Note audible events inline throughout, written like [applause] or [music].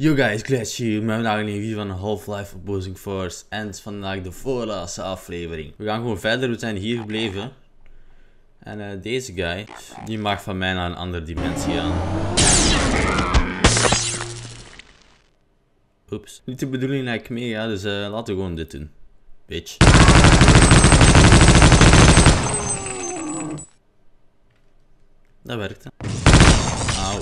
Yo guys, Glitch hier met vandaag een video van Half-Life Opposing Force en vandaag de voorlaatste aflevering. We gaan gewoon verder, we zijn hier gebleven. En eh, deze guy, die mag van mij naar een andere dimensie aan. Oeps. Niet de bedoeling dat ik meega, dus eh, laten we gewoon dit doen. Bitch. Dat werkte. Auw.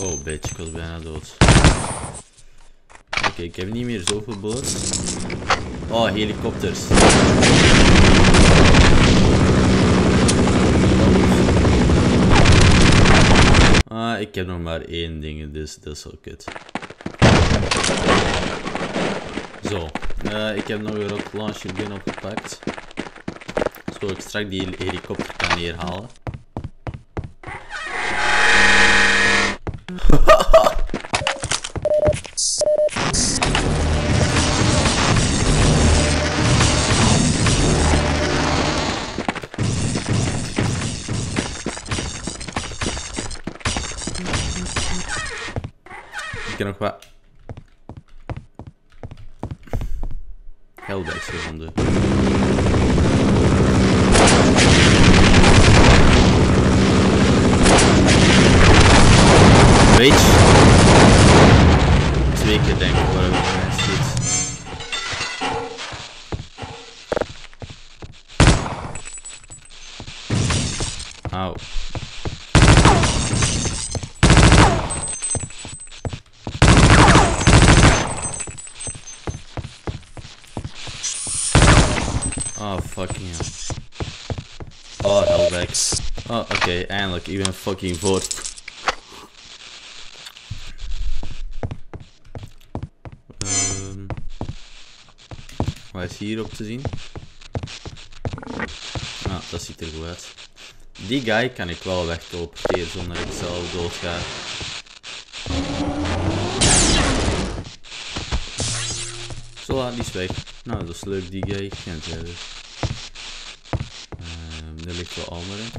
Oh, bitch, ik was bijna dood. Oké, ik heb niet meer zoveel boord. Oh, helikopters. Ah, ik heb nog maar één ding, dus dat is wel kut. Zo, eh, ik heb nog een rocket launcher opgepakt. Zodat ik straks die helikopter kan neerhalen. Ik heb nog wat Hellbags gevonden. Weet je? Twee keer denk ik waar ik bij zit. Auw. Oh, fucking hell. Oh, hellbacks. Oh, oké, eindelijk. Ik ben fucking voort. Wat is hier op te zien? Ah, dat ziet er goed uit. Die guy kan ik wel wegteleporteren zonder ik zelf doodga. Zo, die is weg. Nou, dat is leuk, die guy kent hebben. Ehm, daar ligt wel in.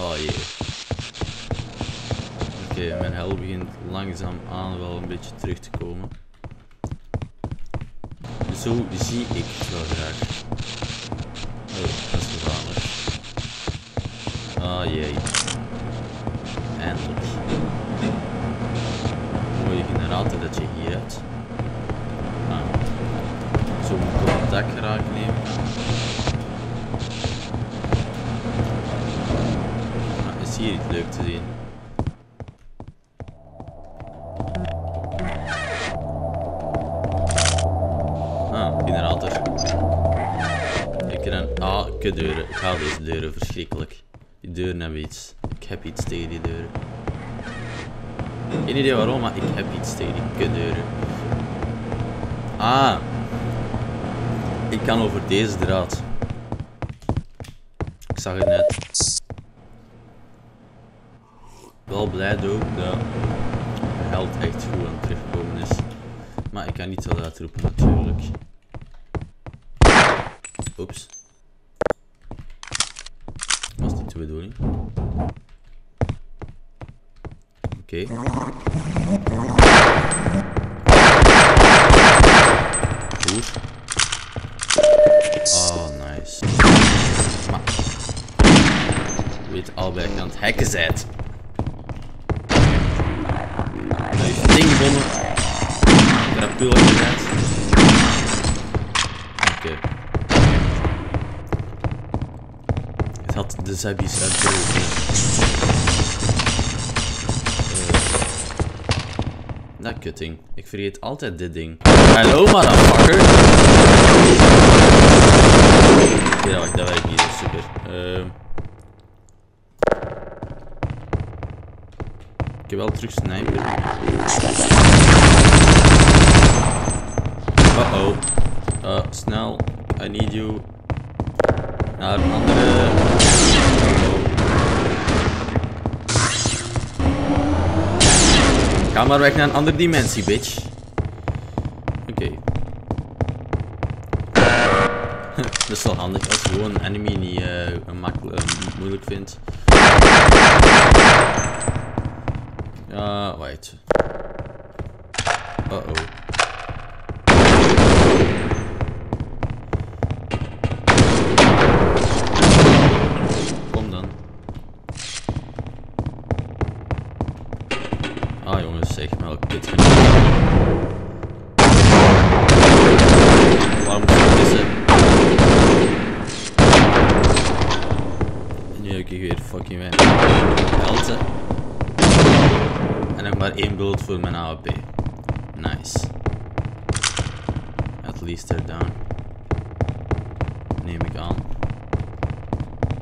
Oh jee. Oké, mijn hel begint langzaam aan wel een beetje terug te komen. Zo zie ik het wel graag. Oh, dat is gevaarlijk. Oh jee. Eindelijk. Mooie generator dat je hier hebt. Ah. Zo moet ik wel het dak nemen. Ah, is hier iets leuk te zien? Deuren. Ik haal deze deuren verschrikkelijk. Die deuren hebben iets. Ik heb iets tegen die deuren. Geen idee waarom, maar ik heb iets tegen die kutdeuren. Ah. Ik kan over deze draad. Ik zag het net. Wel blij ook dat de held echt goed aan het terugkomen is. Maar ik kan niet zo uitroepen natuurlijk. Oeps. Was niet de. Oké. Oh, nice. Maar. Al bij ik aan het ding bommen. Ik heb puur gezet. Oké. Het had de zabbies uit Dat kutting. Ik vergeet altijd dit ding. Hallo, motherfucker. Oké, okay, dat werkt niet. Dat super. Uh... Ik heb wel terug sniper. Uh oh. Uh, snel. I need you. Naar een andere. Ga maar weg naar een andere dimensie, bitch. Oké. [laughs] dat is wel handig als je gewoon een enemy niet uh, makkelijk, uh, moeilijk vindt. Ja. Uh oh. Kom dan. Ah jongens, zeg maar, dit vind ik. Waarom moet ik missen? En nu heb ik weer fucking geld, hè. En nog maar één bullet voor mijn AWP. Nice. At least they're down. Neem ik aan.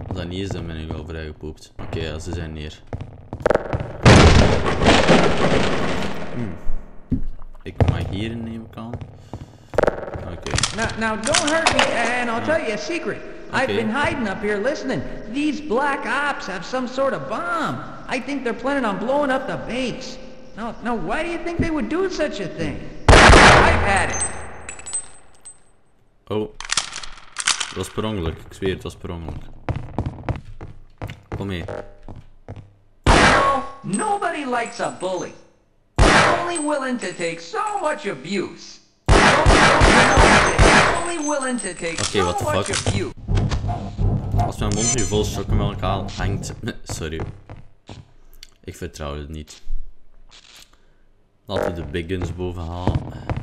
Als dat niet is, dan ben ik wel vrij gepoept. Oké, okay, ze zijn neer. Ik mag hier neem ik aan. Okay. Now, now, don't hurt me, and I'll tell you a secret. Okay. I've been hiding up here listening. These black ops have some sort of bomb. I think they're planning on blowing up the base. Now, now, why do you think they would do such a thing? I've had it. Oh. Dat was per ongeluk. Ik zweer, het was per ongeluk. Kom hier. No, nobody likes a bully. Only willing to take so much abuse. Only willing to take okay, what the fuck? Abuse. Als mijn mond nu vol chocomilk hangt... [laughs] Sorry. Ik vertrouw het niet. Laten we de big guns boven halen.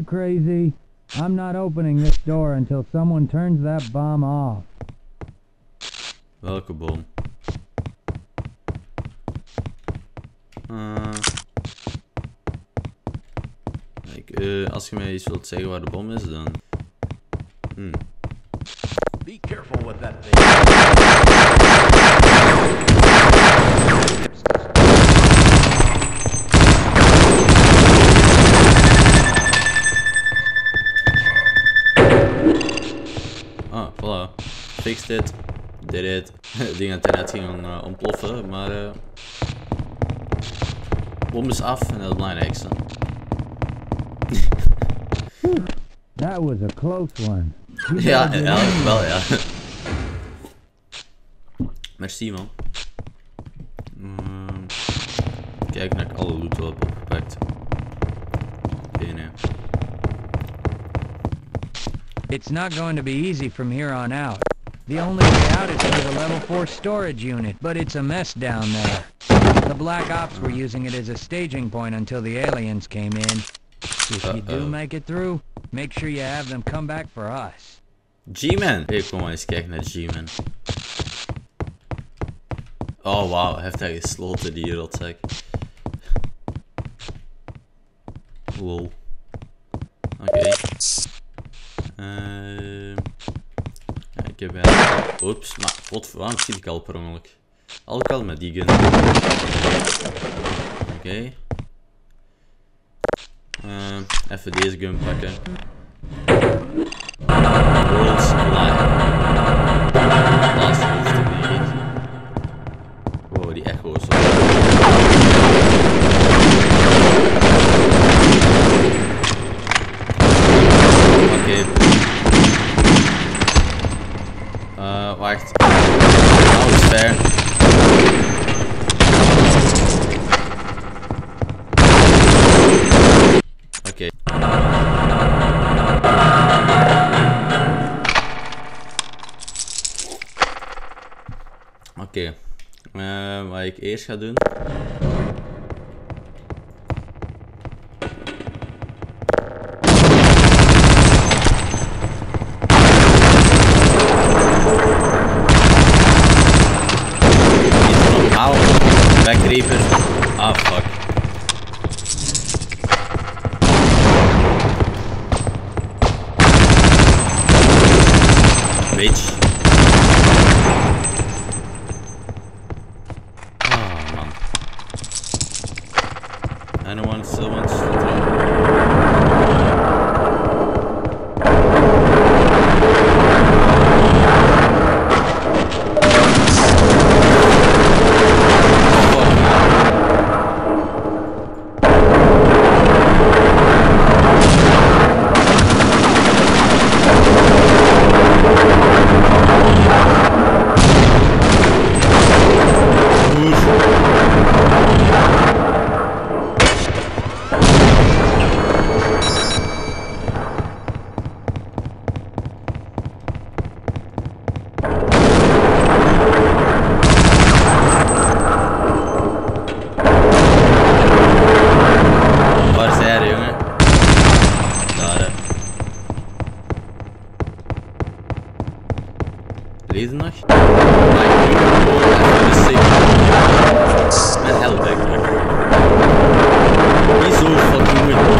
You crazy? I'm not opening this door until someone turns that bomb off. Welke bom? Uh, kijk, uh, als je mij iets wilt zeggen waar de bom is, dan... Hmm. Be careful with that thing. Fixed it. Did it. [laughs] Denk dat hij net ging uh, ontploffen, maar... Uh, bom is af en dat is het belangrijkste. [laughs] That was a close one. [laughs] ja, ja, wel ja. Merci man. Um, kijk naar ik alle loot wel heb opgepakt. Oké, okay, nee. It's not going to be easy from here on out. The only way out is through the level 4 storage unit, but it's a mess down there. The Black Ops were using it as a staging point until the aliens came in. If uh -oh. you do make it through, make sure you have them come back for us. G-Man! Ik kom maar eens kijken naar G-Man. Oh wauw, hij heeft hij gesloten die rotzak. Lol. Oké. Okay. Uh, ja, ik heb. Oeps, maar wat waarom schiet ik al per ongeluk? Al al met die gun. Oké. Uh, even deze gun pakken. Oké. Uh, wat ik eerst ga doen. Backreaper. Ah, fuck. Bitch. so once Leef je nog? Ah, ik moet gewoon even de safe. Met Hellback. Niet zo fucking moeilijk.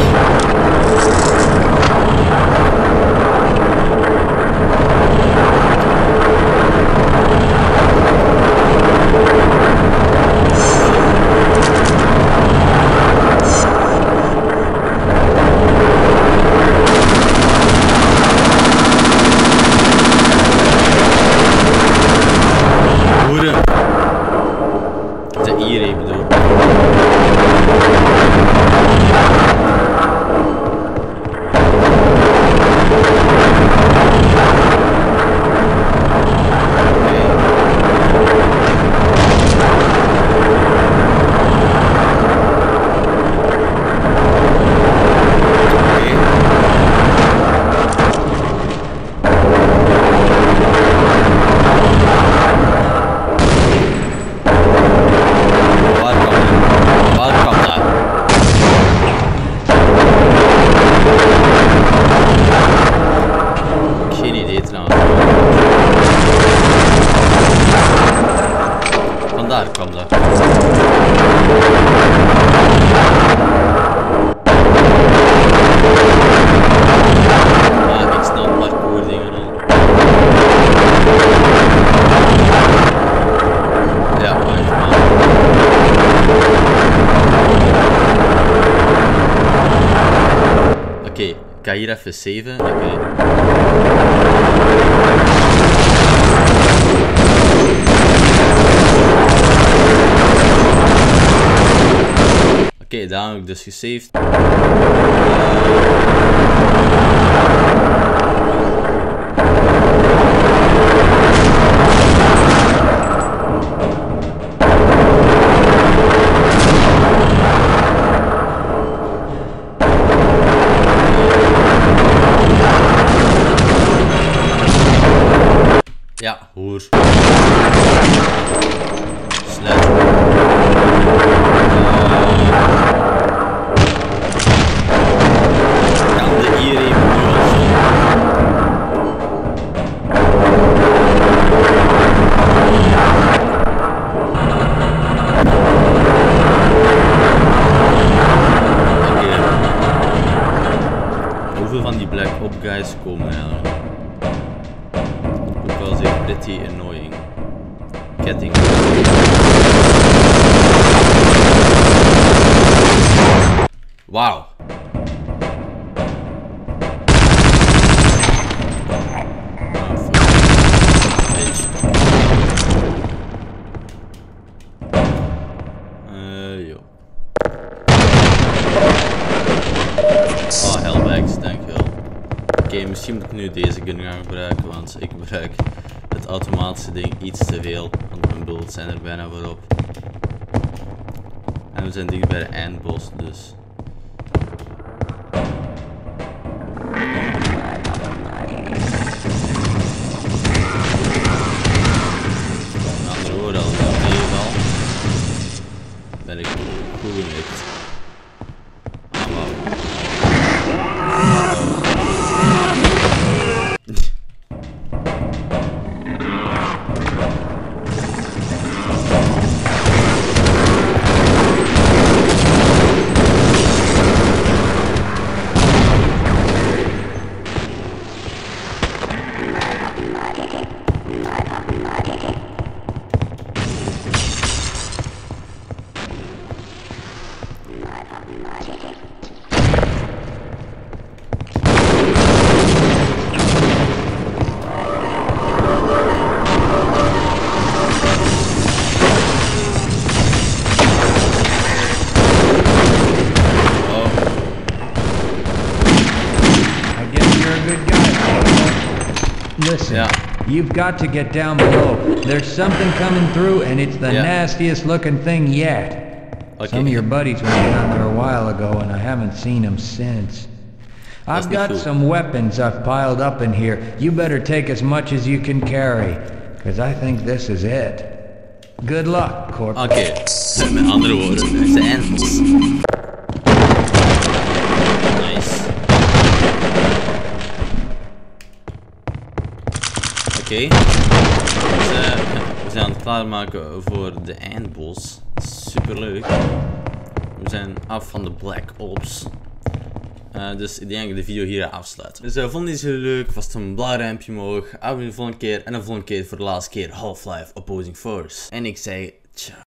Ga hier even saven. Oké. Oké, daar heb ik dus gesaved. Oké, misschien moet ik nu deze gun gaan gebruiken, want ik gebruik het automatische ding iets te veel. Want mijn bullets zijn er bijna voorop. En we zijn dicht bij de eindbos, dus... goed Listen, Yeah. you've got to get down below. There's something coming through, and it's the Yeah. nastiest looking thing yet. Okay. Some of your buddies went down there a while ago, and I haven't seen them since. I've got some weapons I've piled up in here. You better take as much as you can carry, because I think this is it. Good luck, Corp. Oké, met andere woorden, het zijn animals. Nice. Oké. Dus, eh, we zijn aan het klaarmaken voor de eindboss. Super leuk. We zijn af van de Black Ops. Eh, dus ik denk dat ik de video hier ga afsluiten. Dus uh, vond je heel leuk? Vast een blauw ruimpje omhoog. Abonneer de volgende keer. En de volgende keer voor de laatste keer Half-Life Opposing Force. En ik zeg ciao.